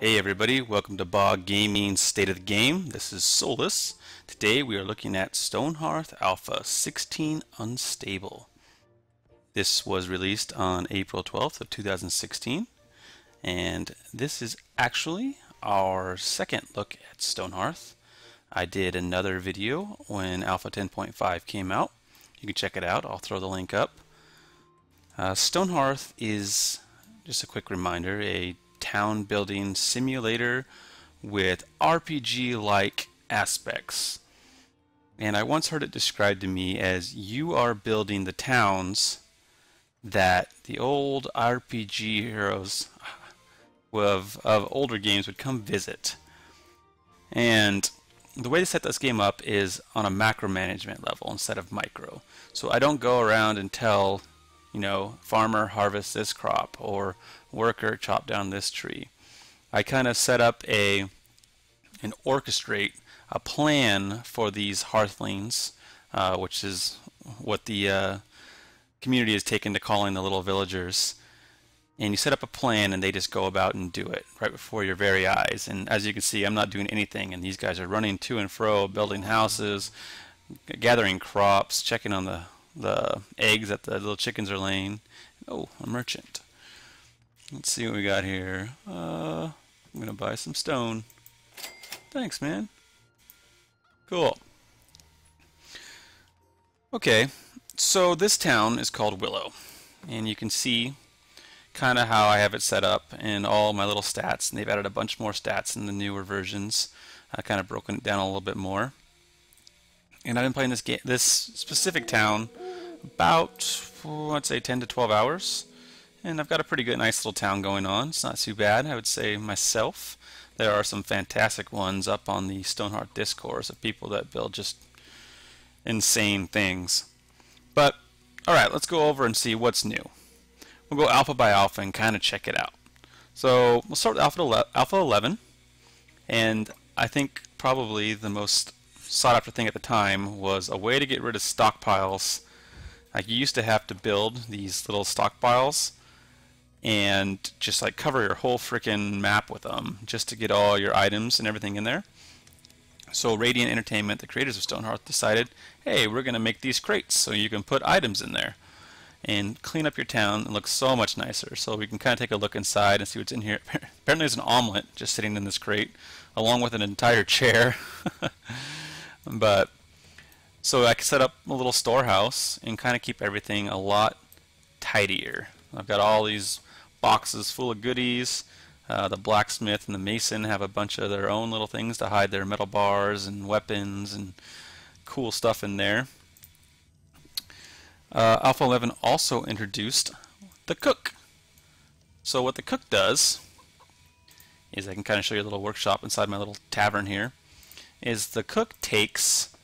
Hey everybody, welcome to BAH! Gaming State of the Game. This is Solus. Today we are looking at Stonehearth Alpha 16 Unstable. This was released on April 12th of 2016 and this is actually our second look at Stonehearth. I did another video when Alpha 10.5 came out. You can check it out. I'll throw the link up. Uh, Stonehearth is, just a quick reminder, a town building simulator with RPG-like aspects. And I once heard it described to me as you are building the towns that the old RPG heroes of, of older games would come visit. And the way to set this game up is on a macro management level instead of micro. So I don't go around and tell, you know, farmer harvest this crop or worker chop down this tree. I kind of set up a and orchestrate a plan for these hearthlings, uh, which is what the uh, community has taken to calling the little villagers. And you set up a plan and they just go about and do it right before your very eyes. And as you can see, I'm not doing anything, and these guys are running to and fro, building houses, gathering crops, checking on the, the eggs that the little chickens are laying. Oh, a merchant. Let's see what we got here. Uh, I'm going to buy some stone. Thanks, man. Cool. Okay, so this town is called Willow. And you can see kind of how I have it set up and all my little stats. And they've added a bunch more stats in the newer versions. I kind of broken it down a little bit more. And I've been playing this game, this specific town about, I'd say 10 to 12 hours. And I've got a pretty good, nice little town going on. It's not too bad, I would say myself. There are some fantastic ones up on the Stonehearth discourse of people that build just insane things. But, alright, let's go over and see what's new. We'll go alpha by alpha and kind of check it out. So, we'll start with alpha, alpha 11. And I think probably the most sought after thing at the time was a way to get rid of stockpiles. Like you used to have to build these little stockpiles and just like cover your whole freaking map with them just to get all your items and everything in there. So Radiant Entertainment, the creators of Stonehearth, decided, hey, we're going to make these crates so you can put items in there and clean up your town and look so much nicer. So we can kind of take a look inside and see what's in here. Apparently there's an omelet just sitting in this crate along with an entire chair. but so I can set up a little storehouse and kind of keep everything a lot tidier. I've got all these boxes full of goodies. Uh, the blacksmith and the mason have a bunch of their own little things to hide their metal bars and weapons and cool stuff in there. Uh, Alpha 11 also introduced the cook. So what the cook does is I can kind of show you a little workshop inside my little tavern here is the cook takes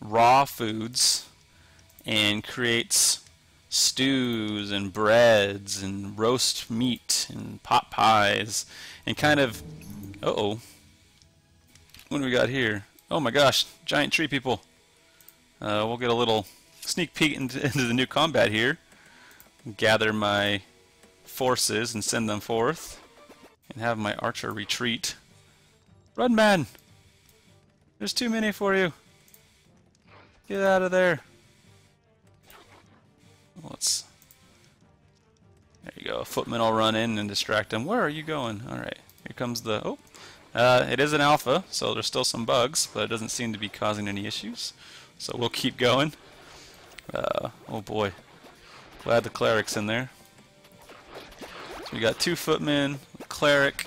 raw foods and creates stews and breads and roast meat and pot pies and kind of uh oh what do we got here? Oh my gosh giant tree people. Uh, we'll get a little sneak peek into, into the new combat here. Gather my forces and send them forth and have my archer retreat. Run man! There's too many for you. Get out of there There you go. A footman will run in and distract him. Where are you going? All right. Here comes the. Oh. Uh, it is an alpha, so there's still some bugs, but it doesn't seem to be causing any issues. So we'll keep going. Uh, oh boy. Glad the cleric's in there. So we got two footmen, cleric,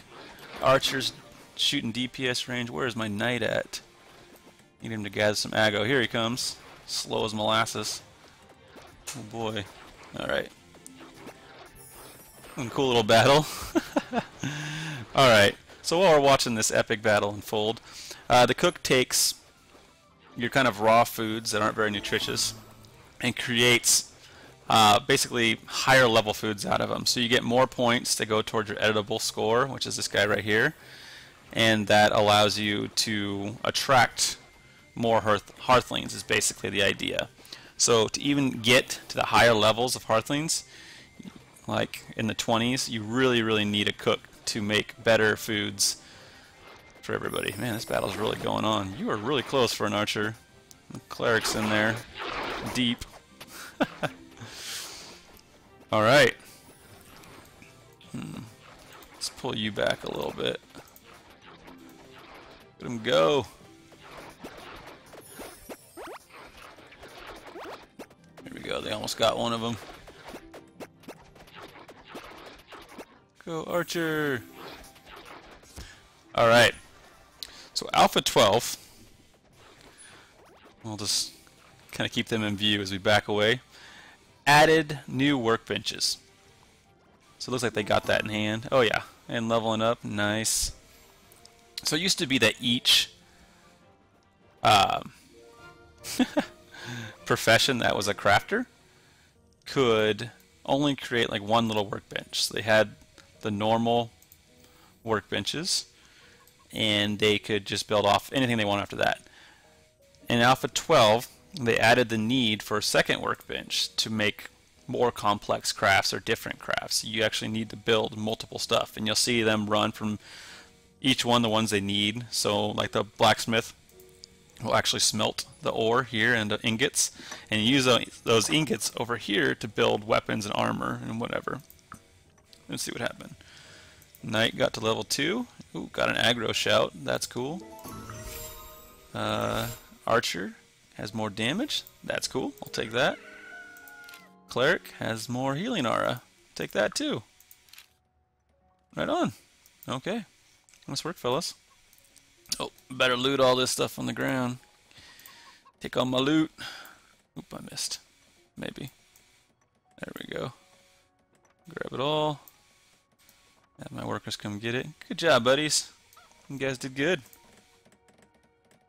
archers shooting DPS range. Where is my knight at? Need him to gather some aggro. Here he comes. Slow as molasses. Oh boy. Alright. Cool little battle. Alright. So while we're watching this epic battle unfold, uh, the cook takes your kind of raw foods that aren't very nutritious and creates uh, basically higher level foods out of them. So you get more points to go towards your edible score, which is this guy right here. And that allows you to attract more hearth hearthlings is basically the idea. So to even get to the higher levels of Hearthlings, like in the 20s, you really, really need a cook to make better foods for everybody. Man, this battle's really going on. You are really close for an archer. The cleric's in there, deep. All right. Hmm. Let's pull you back a little bit. Let him go. We go. They almost got one of them. Go, Archer. All right. So Alpha 12. We'll just kind of keep them in view as we back away. Added new workbenches. So it looks like they got that in hand. Oh yeah, and leveling up, nice. So it used to be that each um, profession that was a crafter could only create like one little workbench. So they had the normal workbenches and they could just build off anything they want after that. In Alpha 12, they added the need for a second workbench to make more complex crafts or different crafts. You actually need to build multiple stuff, and you'll see them run from each one the ones they need. So, like the blacksmith will actually smelt the ore here into ingots, and use those ingots over here to build weapons and armor and whatever. Let's see what happened. Knight got to level 2. Ooh, got an aggro shout. That's cool. Uh, Archer has more damage. That's cool. I'll take that. Cleric has more healing aura. Take that too. Right on. Okay. Nice work, fellas. Oh, better loot all this stuff on the ground. Take all my loot. Oop, I missed. Maybe. There we go. Grab it all. Have my workers come get it. Good job, buddies. You guys did good.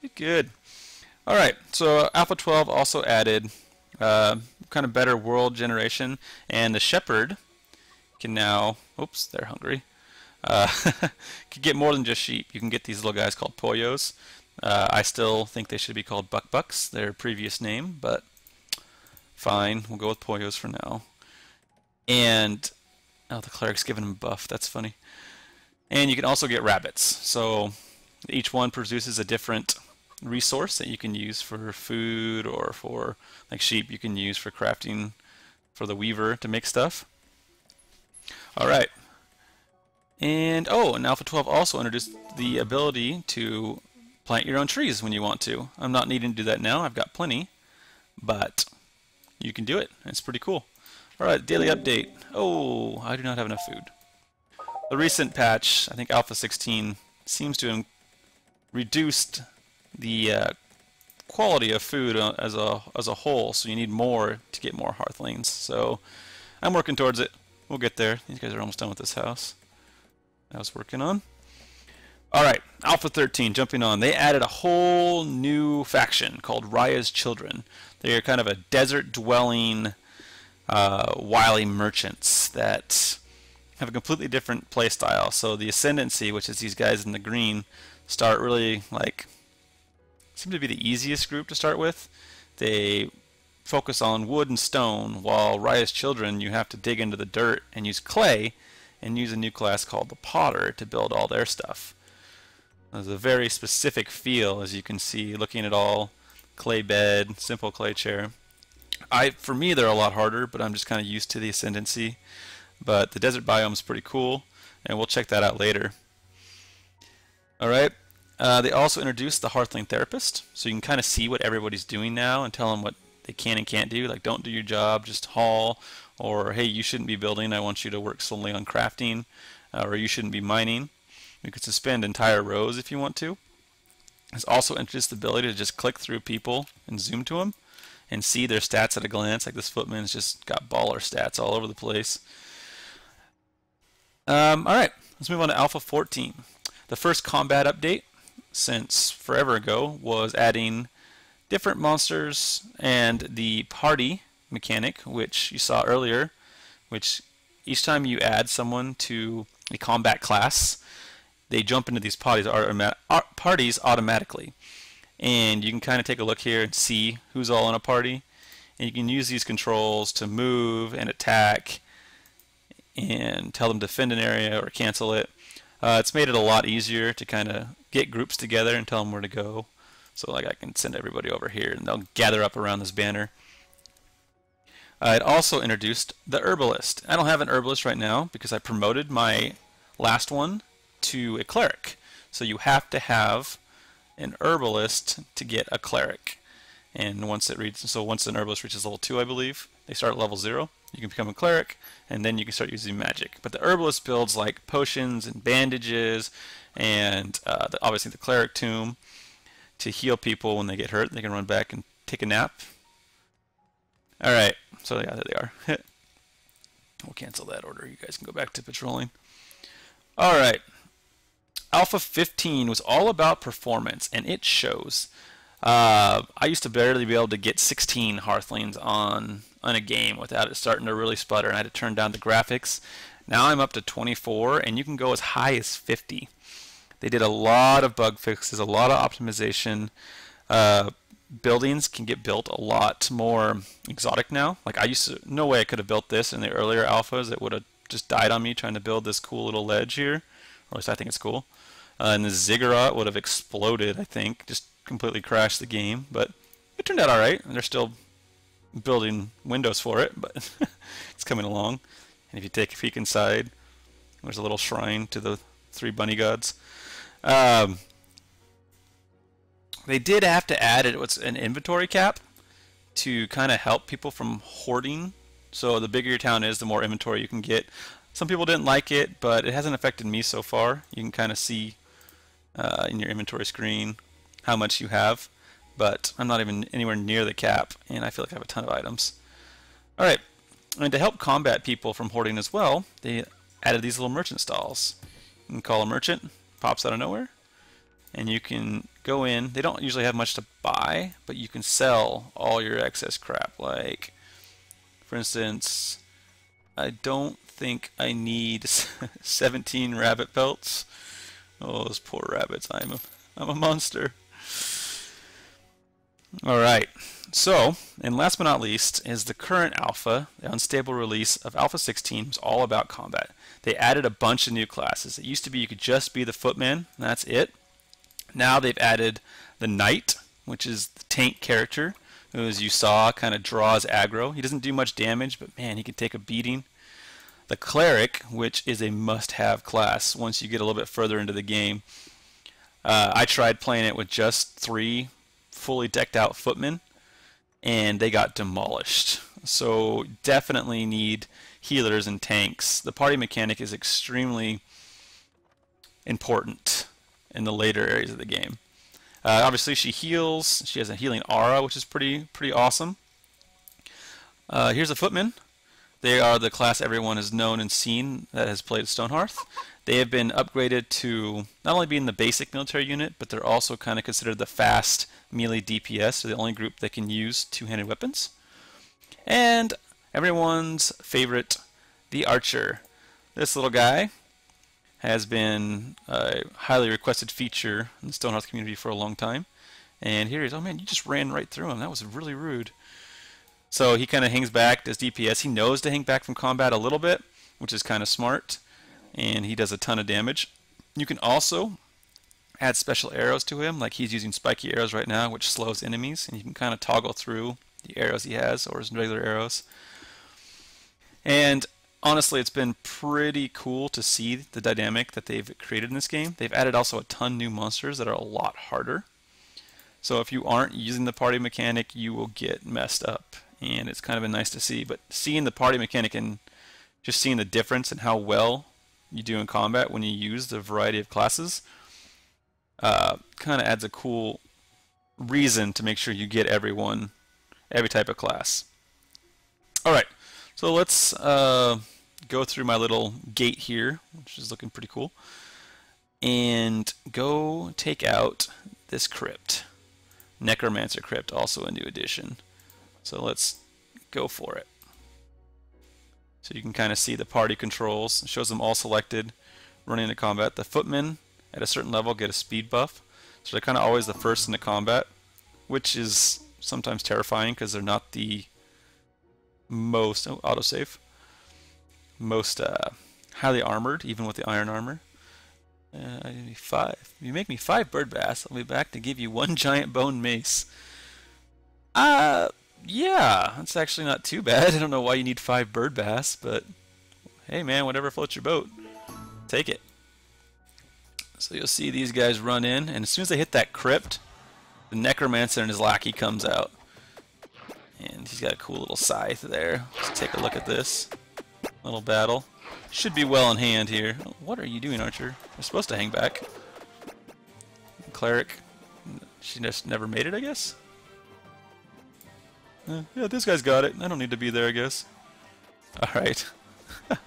Did good. Alright, so Alpha 12 also added uh, kind of better world generation, and the shepherd can now, oops, they're hungry, uh, can get more than just sheep. You can get these little guys called pollos. Uh, I still think they should be called buck bucks, their previous name, but fine, we'll go with pollos for now. And, oh, the cleric's giving a buff, that's funny. And you can also get rabbits. So each one produces a different resource that you can use for food or for like sheep you can use for crafting for the weaver to make stuff. All right. And oh, and Alpha 12 also introduced the ability to plant your own trees when you want to. I'm not needing to do that now. I've got plenty, but you can do it. It's pretty cool. All right, daily update. Oh, I do not have enough food. The recent patch, I think Alpha 16, seems to have reduced the uh, quality of food uh, as a as a whole. So you need more to get more hearthlings. So I'm working towards it. We'll get there. These guys are almost done with this house. I was working on. All right, Alpha 13, jumping on. They added a whole new faction called Rayya's Children. They are kind of a desert-dwelling, uh, wily merchants that have a completely different playstyle. So the Ascendancy, which is these guys in the green, start really like seem to be the easiest group to start with. They focus on wood and stone, while Rayya's Children, you have to dig into the dirt and use clay and use a new class called the Potter to build all their stuff. There's a very specific feel, as you can see, looking at all clay bed, simple clay chair. I, for me, they're a lot harder, but I'm just kind of used to the ascendancy. But the desert biome is pretty cool, and we'll check that out later. All right, uh, they also introduced the Hearthling Therapist, so you can kind of see what everybody's doing now and tell them what they can and can't do. Like, don't do your job, just haul, or hey, you shouldn't be building. I want you to work solely on crafting, uh, or you shouldn't be mining. You could suspend entire rows if you want to. It's also introduced the ability to just click through people and zoom to them and see their stats at a glance. Like this footman's just got baller stats all over the place. Um, all right, let's move on to Alpha 14. The first combat update since forever ago was adding different monsters and the party mechanic, which you saw earlier, which each time you add someone to a combat class, they jump into these parties, parties automatically. And you can kind of take a look here and see who's all in a party. And you can use these controls to move and attack and tell them to defend an area or cancel it. Uh, it's made it a lot easier to kind of get groups together and tell them where to go. So like I can send everybody over here and they'll gather up around this banner. Uh, it also introduced the herbalist. I don't have an herbalist right now because I promoted my last one to a cleric. So you have to have an herbalist to get a cleric. And once it reaches, so once an herbalist reaches level 2, I believe, they start at level 0. You can become a cleric, and then you can start using magic. But the herbalist builds like potions and bandages, and uh, the, obviously the cleric tomb to heal people when they get hurt. They can run back and take a nap. All right, so yeah, there they are. we'll cancel that order. You guys can go back to patrolling. All right. Alpha 15 was all about performance, and it shows. Uh, I used to barely be able to get 16 Hearthlings on on a game without it starting to really sputter, and I had to turn down the graphics. Now I'm up to 24, and you can go as high as 50. They did a lot of bug fixes, a lot of optimization. Uh, buildings can get built a lot more exotic now. Like I used to, no way I could have built this in the earlier alphas. It would have just died on me trying to build this cool little ledge here. Or at least I think it's cool. Uh, and the ziggurat would have exploded, I think, just completely crashed the game. But it turned out all right. They're still building windows for it, but it's coming along. And if you take a peek inside, there's a little shrine to the three bunny gods. Um, they did have to add it. What's an inventory cap to kind of help people from hoarding. So the bigger your town is, the more inventory you can get. Some people didn't like it, but it hasn't affected me so far. You can kind of see uh, in your inventory screen how much you have, but I'm not even anywhere near the cap, and I feel like I have a ton of items. All right, and to help combat people from hoarding as well, they added these little merchant stalls. You can call a merchant, pops out of nowhere, and you can go in. They don't usually have much to buy, but you can sell all your excess crap. Like, for instance, I don't think I need 17 rabbit pelts. Oh, those poor rabbits. I'm a, I'm a monster. All right. So, and last but not least is the current alpha, the unstable release of Alpha 16 was all about combat. They added a bunch of new classes. It used to be you could just be the footman, that's it. Now they've added the knight, which is the tank character, who as you saw kind of draws aggro. He doesn't do much damage, but man, he can take a beating. The cleric, which is a must-have class once you get a little bit further into the game. Uh, I tried playing it with just three fully decked out footmen, and they got demolished. So definitely need healers and tanks. The party mechanic is extremely important in the later areas of the game. Uh, obviously, she heals. She has a healing aura, which is pretty pretty awesome. Uh, here's a footman. They are the class everyone has known and seen that has played Stonehearth. They have been upgraded to not only being the basic military unit, but they're also kind of considered the fast melee DPS. They're the only group that can use two-handed weapons. And everyone's favorite, the archer. This little guy has been a highly requested feature in the Stonehearth community for a long time. And here he is. Oh man, you just ran right through him. That was really rude. So he kind of hangs back, does DPS. He knows to hang back from combat a little bit, which is kind of smart. And he does a ton of damage. You can also add special arrows to him, like he's using spiky arrows right now, which slows enemies. And you can kind of toggle through the arrows he has or his regular arrows. And honestly, it's been pretty cool to see the dynamic that they've created in this game. They've added also a ton new monsters that are a lot harder. So if you aren't using the party mechanic, you will get messed up. And it's kind of been nice to see. But seeing the party mechanic and just seeing the difference and how well you do in combat when you use the variety of classes uh, kind of adds a cool reason to make sure you get everyone, every type of class. All right, so let's uh, go through my little gate here, which is looking pretty cool, and go take out this crypt. Necromancer Crypt, also a new addition. So let's go for it. So you can kind of see the party controls. It shows them all selected, running into combat. The footmen at a certain level get a speed buff. So they're kind of always the first into combat, which is sometimes terrifying because they're not the most oh, autosave most uh, highly armored, even with the iron armor. Uh, five. You make me five bird bass, I'll be back to give you one giant bone mace. Uh, yeah, that's actually not too bad. I don't know why you need five bird bass, but hey man, whatever floats your boat, take it. So you'll see these guys run in, and as soon as they hit that crypt, the necromancer and his lackey comes out. And he's got a cool little scythe there. Let's take a look at this. Little battle. Should be well in hand here. What are you doing, Archer? You're supposed to hang back. Cleric. She just never made it, I guess? Uh, yeah, this guy's got it. I don't need to be there, I guess. Alright.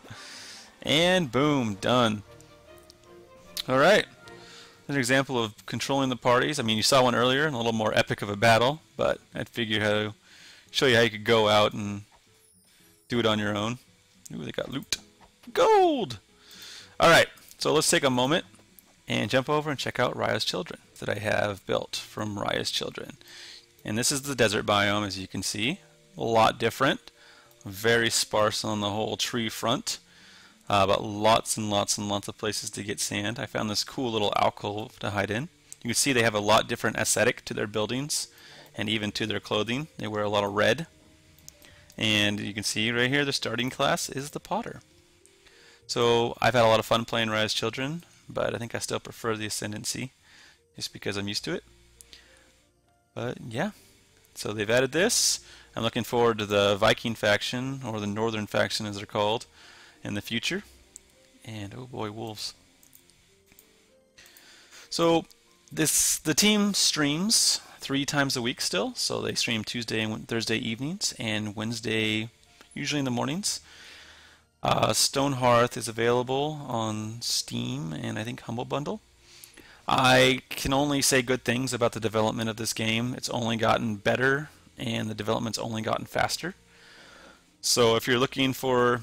and boom, done. Alright. An example of controlling the parties. I mean, you saw one earlier, a little more epic of a battle, but I'd figure how to show you how you could go out and do it on your own. Ooh, they got loot. Gold! Alright, so let's take a moment and jump over and check out Rayya's Children that I have built from Rayya's Children. And this is the desert biome as you can see. A lot different. Very sparse on the whole tree front. Uh, but lots and lots and lots of places to get sand. I found this cool little alcove to hide in. You can see they have a lot different aesthetic to their buildings and even to their clothing. They wear a lot of red. And you can see right here the starting class is the potter. So I've had a lot of fun playing Rayya's Children, but I think I still prefer the Ascendancy just because I'm used to it. But yeah, so they've added this. I'm looking forward to the Viking faction, or the Northern faction as they're called, in the future. And oh boy, wolves. So this the team streams three times a week still. So they stream Tuesday and Thursday evenings, and Wednesday usually in the mornings. Uh, Stonehearth is available on Steam and I think Humble Bundle. I can only say good things about the development of this game. It's only gotten better and the development's only gotten faster. So if you're looking for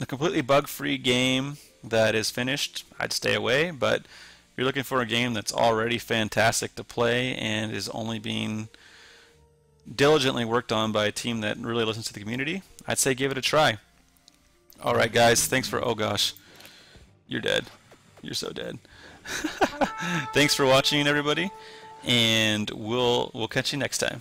a completely bug-free game that is finished, I'd stay away, but if you're looking for a game that's already fantastic to play and is only being diligently worked on by a team that really listens to the community, I'd say give it a try. Alright guys, thanks for oh gosh. You're dead. You're so dead. Thanks for watching, everybody, and we'll we'll catch you next time.